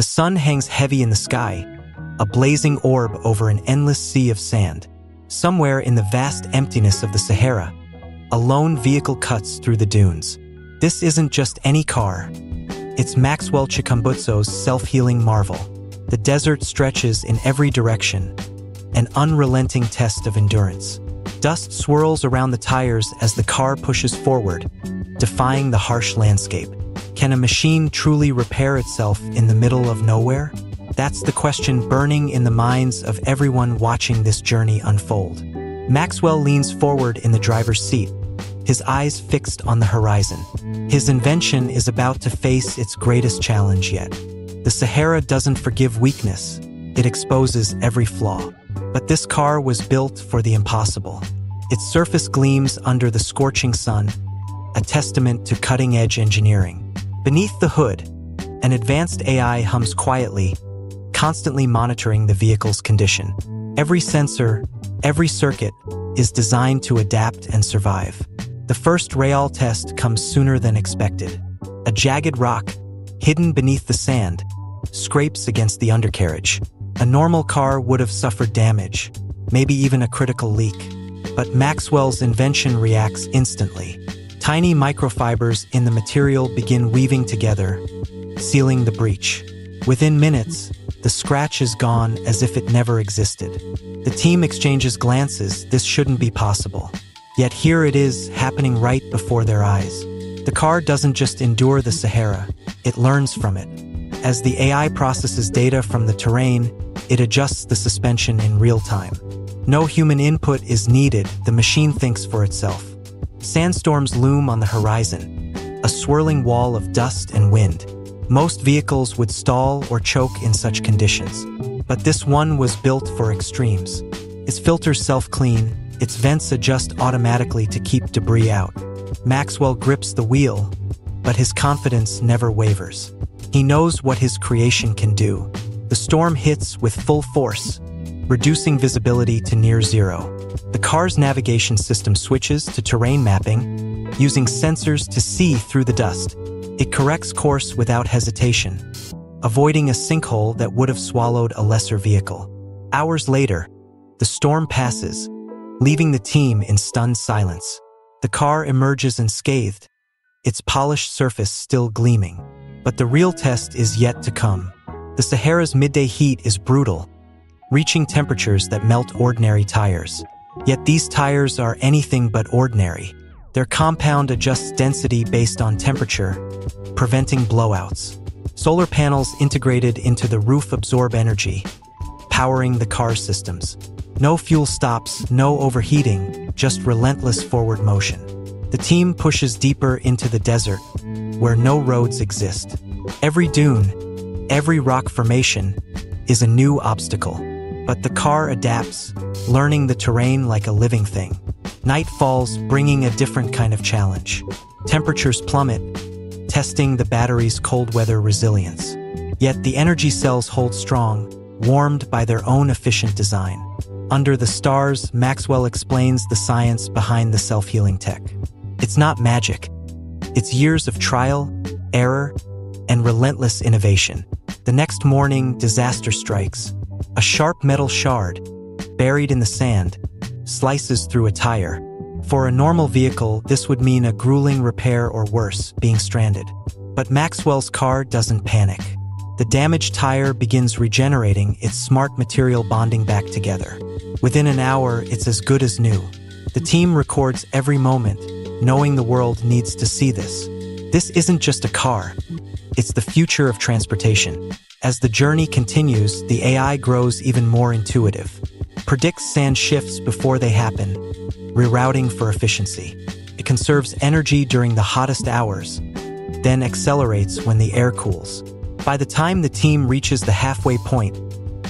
The sun hangs heavy in the sky, a blazing orb over an endless sea of sand. Somewhere in the vast emptiness of the Sahara, a lone vehicle cuts through the dunes. This isn't just any car. It's Maxwell Chikumbutso's self-healing marvel. The desert stretches in every direction, an unrelenting test of endurance. Dust swirls around the tires as the car pushes forward, defying the harsh landscape. Can a machine truly repair itself in the middle of nowhere? That's the question burning in the minds of everyone watching this journey unfold. Maxwell leans forward in the driver's seat, his eyes fixed on the horizon. His invention is about to face its greatest challenge yet. The Sahara doesn't forgive weakness, it exposes every flaw. But this car was built for the impossible. Its surface gleams under the scorching sun, a testament to cutting-edge engineering. Beneath the hood, an advanced AI hums quietly, constantly monitoring the vehicle's condition. Every sensor, every circuit, is designed to adapt and survive. The first Real test comes sooner than expected. A jagged rock, hidden beneath the sand, scrapes against the undercarriage. A normal car would have suffered damage, maybe even a critical leak. But Maxwell's invention reacts instantly. Tiny microfibers in the material begin weaving together, sealing the breach. Within minutes, the scratch is gone as if it never existed. The team exchanges glances, this shouldn't be possible. Yet here it is, happening right before their eyes. The car doesn't just endure the Sahara, it learns from it. As the AI processes data from the terrain, it adjusts the suspension in real time. No human input is needed, the machine thinks for itself. Sandstorms loom on the horizon, a swirling wall of dust and wind. Most vehicles would stall or choke in such conditions, but this one was built for extremes. Its filters self-clean, its vents adjust automatically to keep debris out. Maxwell grips the wheel, but his confidence never wavers. He knows what his creation can do, the storm hits with full force, reducing visibility to near zero. The car's navigation system switches to terrain mapping, using sensors to see through the dust. It corrects course without hesitation, avoiding a sinkhole that would have swallowed a lesser vehicle. Hours later, the storm passes, leaving the team in stunned silence. The car emerges unscathed, its polished surface still gleaming. But the real test is yet to come. The Sahara's midday heat is brutal, reaching temperatures that melt ordinary tires. Yet these tires are anything but ordinary. Their compound adjusts density based on temperature, preventing blowouts. Solar panels integrated into the roof absorb energy, powering the car systems. No fuel stops, no overheating, just relentless forward motion. The team pushes deeper into the desert, where no roads exist. Every dune, Every rock formation is a new obstacle, but the car adapts, learning the terrain like a living thing. Night falls, bringing a different kind of challenge. Temperatures plummet, testing the battery's cold weather resilience. Yet the energy cells hold strong, warmed by their own efficient design. Under the stars, Maxwell explains the science behind the self-healing tech. It's not magic. It's years of trial, error, and relentless innovation. The next morning, disaster strikes. A sharp metal shard, buried in the sand, slices through a tire. For a normal vehicle, this would mean a grueling repair or worse, being stranded. But Maxwell's car doesn't panic. The damaged tire begins regenerating, its smart material bonding back together. Within an hour, it's as good as new. The team records every moment, knowing the world needs to see this. This isn't just a car, it's the future of transportation. As the journey continues, the AI grows even more intuitive, predicts sand shifts before they happen, rerouting for efficiency. It conserves energy during the hottest hours, then accelerates when the air cools. By the time the team reaches the halfway point,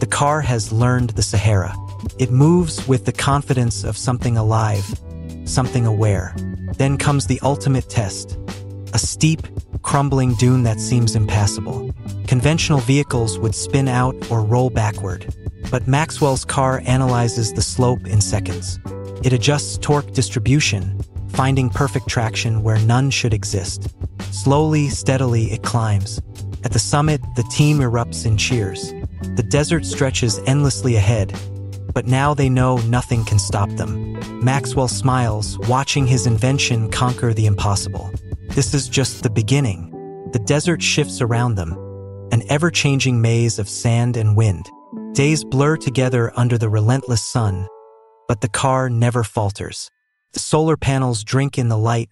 the car has learned the Sahara. It moves with the confidence of something alive, something aware. Then comes the ultimate test, a steep, crumbling dune that seems impassable. Conventional vehicles would spin out or roll backward, but Maxwell's car analyzes the slope in seconds. It adjusts torque distribution, finding perfect traction where none should exist. Slowly, steadily, it climbs. At the summit, the team erupts in cheers. The desert stretches endlessly ahead, but now they know nothing can stop them. Maxwell smiles, watching his invention conquer the impossible. This is just the beginning. The desert shifts around them, an ever-changing maze of sand and wind. Days blur together under the relentless sun, but the car never falters. The solar panels drink in the light,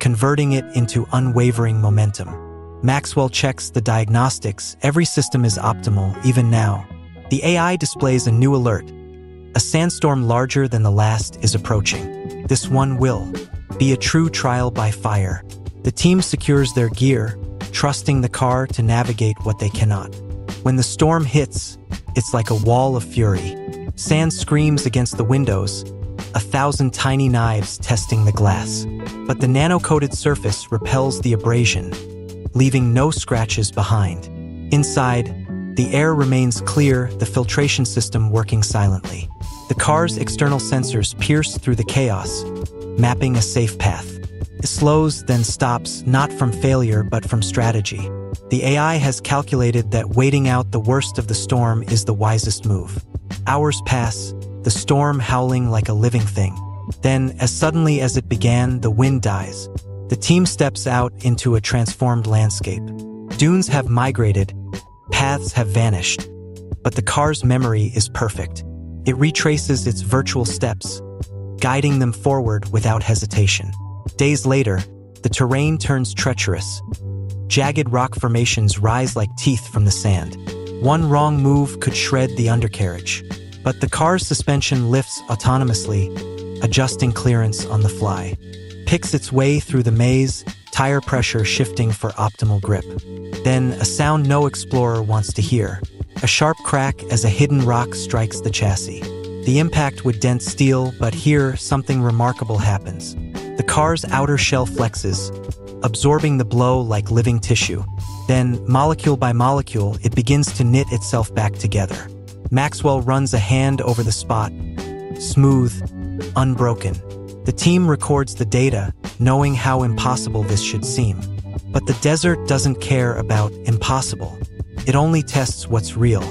converting it into unwavering momentum. Maxwell checks the diagnostics. Every system is optimal, even now. The AI displays a new alert. A sandstorm larger than the last is approaching. This one will be a true trial by fire. The team secures their gear, trusting the car to navigate what they cannot. When the storm hits, it's like a wall of fury. Sand screams against the windows, a thousand tiny knives testing the glass. But the nano-coated surface repels the abrasion, leaving no scratches behind. Inside, the air remains clear, the filtration system working silently. The car's external sensors pierce through the chaos, mapping a safe path. Slows, then stops, not from failure, but from strategy. The AI has calculated that waiting out the worst of the storm is the wisest move. Hours pass, the storm howling like a living thing. Then, as suddenly as it began, the wind dies. The team steps out into a transformed landscape. Dunes have migrated, paths have vanished, but the car's memory is perfect. It retraces its virtual steps, guiding them forward without hesitation. Days later, the terrain turns treacherous. Jagged rock formations rise like teeth from the sand. One wrong move could shred the undercarriage. But the car's suspension lifts autonomously, adjusting clearance on the fly. Picks its way through the maze, tire pressure shifting for optimal grip. Then, a sound no explorer wants to hear. A sharp crack as a hidden rock strikes the chassis. The impact would dent steel, but here, something remarkable happens. The car's outer shell flexes, absorbing the blow like living tissue. Then, molecule by molecule, it begins to knit itself back together. Maxwell runs a hand over the spot, smooth, unbroken. The team records the data, knowing how impossible this should seem. But the desert doesn't care about impossible. It only tests what's real.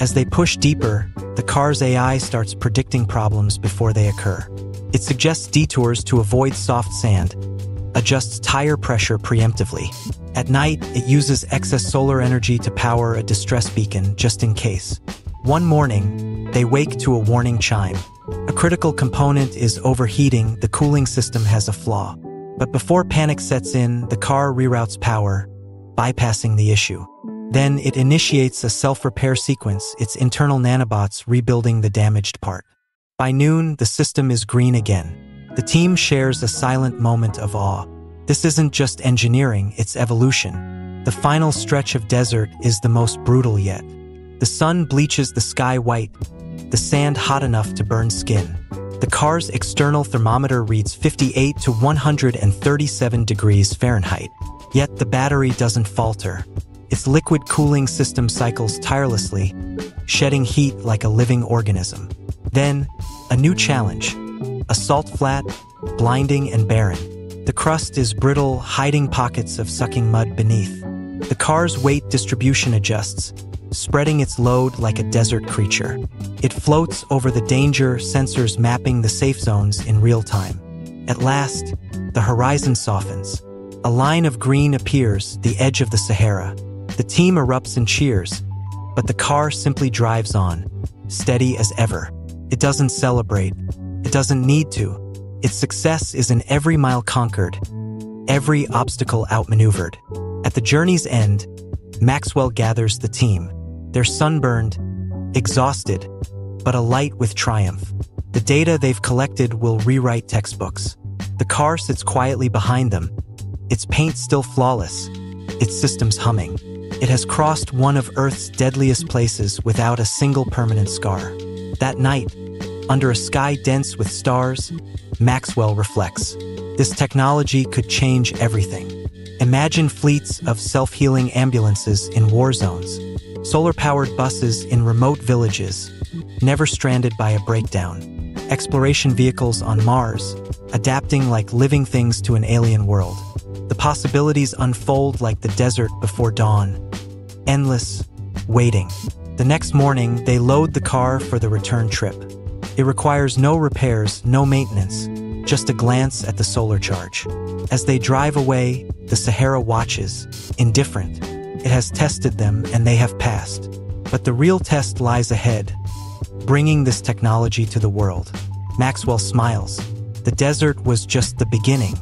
As they push deeper, the car's AI starts predicting problems before they occur. It suggests detours to avoid soft sand, adjusts tire pressure preemptively. At night, it uses excess solar energy to power a distress beacon just in case. One morning, they wake to a warning chime. A critical component is overheating, the cooling system has a flaw. But before panic sets in, the car reroutes power, bypassing the issue. Then it initiates a self-repair sequence, its internal nanobots rebuilding the damaged part. By noon, the system is green again. The team shares a silent moment of awe. This isn't just engineering, it's evolution. The final stretch of desert is the most brutal yet. The sun bleaches the sky white, the sand hot enough to burn skin. The car's external thermometer reads 58 to 137 degrees Fahrenheit. Yet the battery doesn't falter. Its liquid cooling system cycles tirelessly, shedding heat like a living organism. Then, a new challenge. A salt flat, blinding and barren. The crust is brittle, hiding pockets of sucking mud beneath. The car's weight distribution adjusts, spreading its load like a desert creature. It floats over the danger, sensors mapping the safe zones in real time. At last, the horizon softens. A line of green appears, the edge of the Sahara. The team erupts in cheers, but the car simply drives on, steady as ever. It doesn't celebrate. It doesn't need to. Its success is in every mile conquered, every obstacle outmaneuvered. At the journey's end, Maxwell gathers the team. They're sunburned, exhausted, but alight with triumph. The data they've collected will rewrite textbooks. The car sits quietly behind them, its paint still flawless, its systems humming. It has crossed one of Earth's deadliest places without a single permanent scar. That night, under a sky dense with stars, Maxwell reflects. This technology could change everything. Imagine fleets of self-healing ambulances in war zones, solar-powered buses in remote villages, never stranded by a breakdown, exploration vehicles on Mars, adapting like living things to an alien world. The possibilities unfold like the desert before dawn, endless, waiting. The next morning, they load the car for the return trip. It requires no repairs, no maintenance, just a glance at the solar charge. As they drive away, the Sahara watches, indifferent. It has tested them and they have passed. But the real test lies ahead, bringing this technology to the world. Maxwell smiles. The desert was just the beginning.